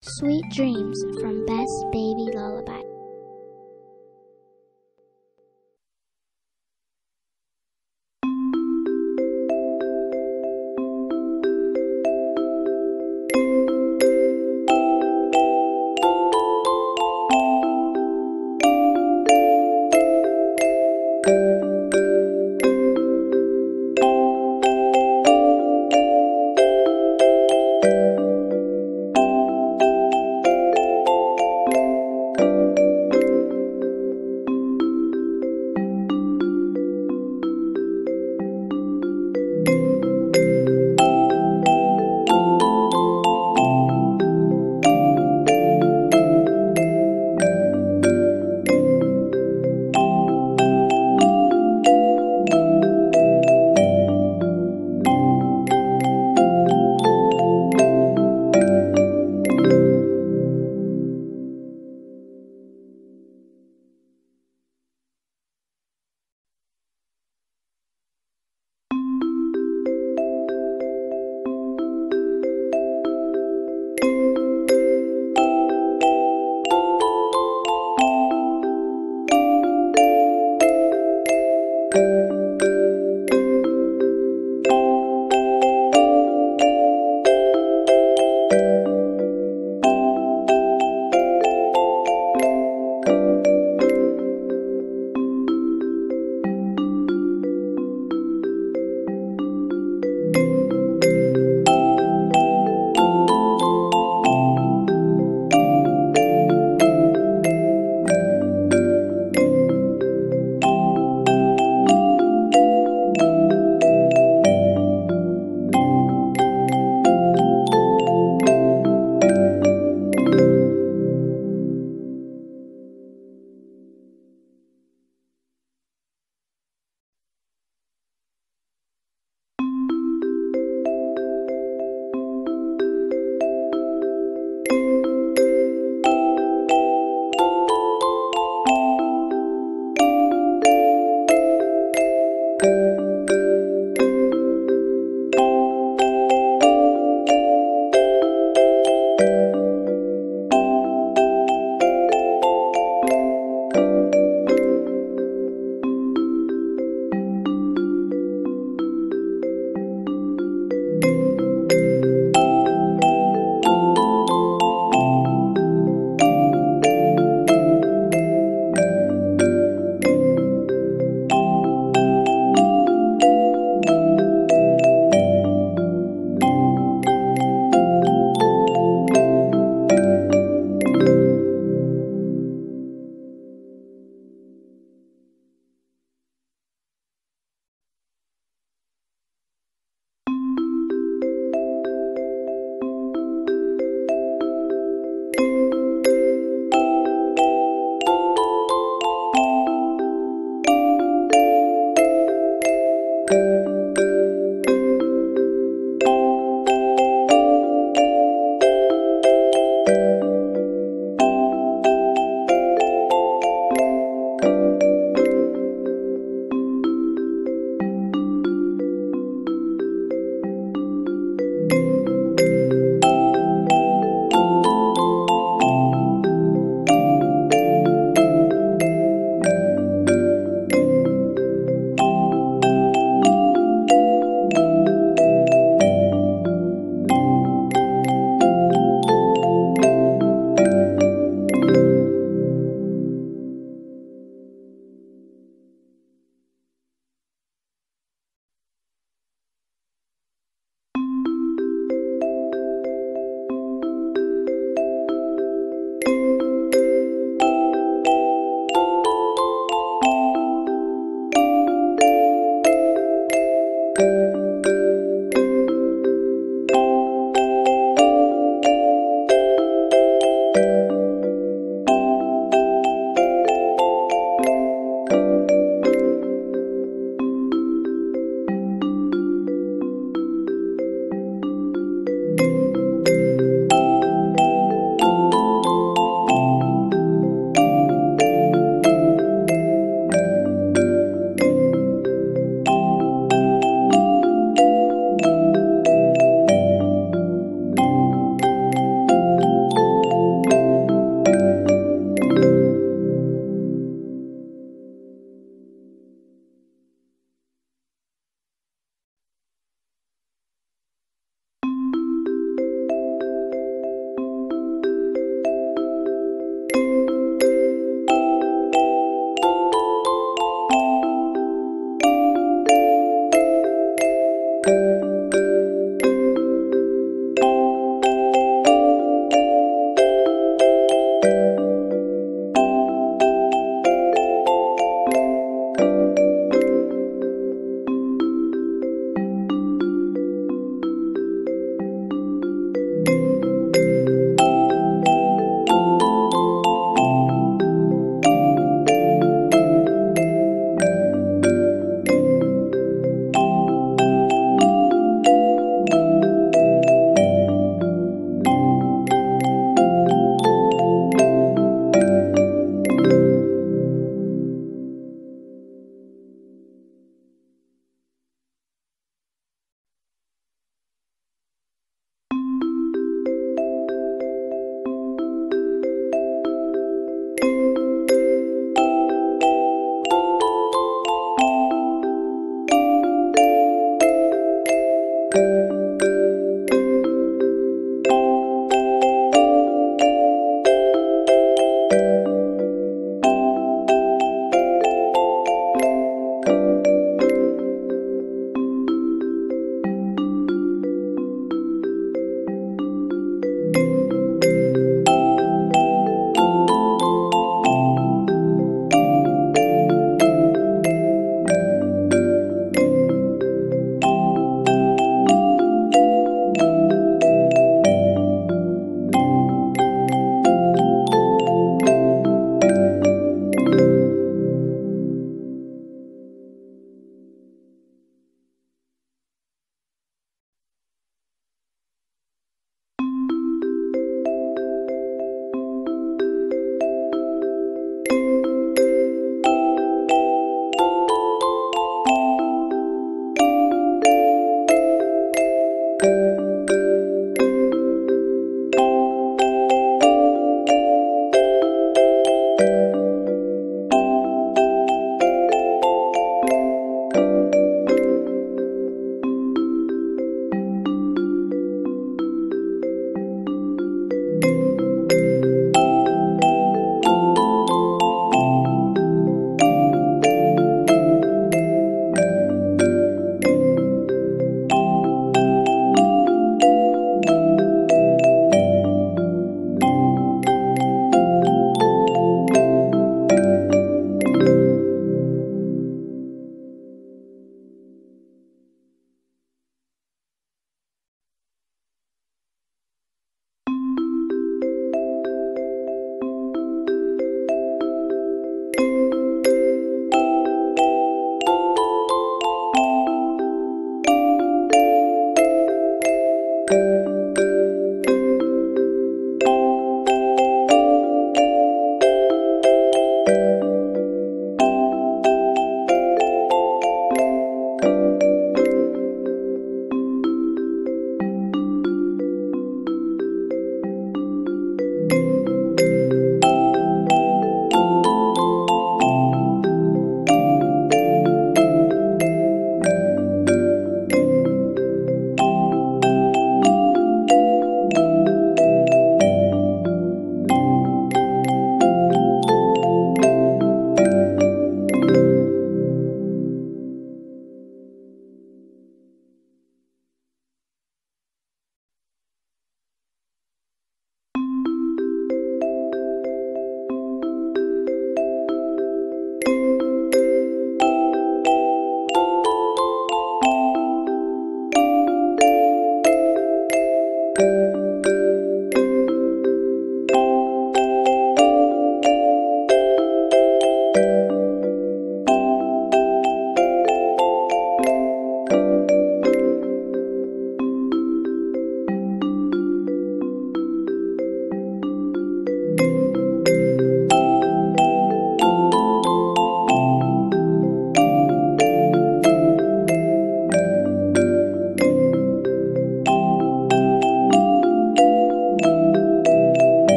Sweet Dreams from Best Baby Lullaby.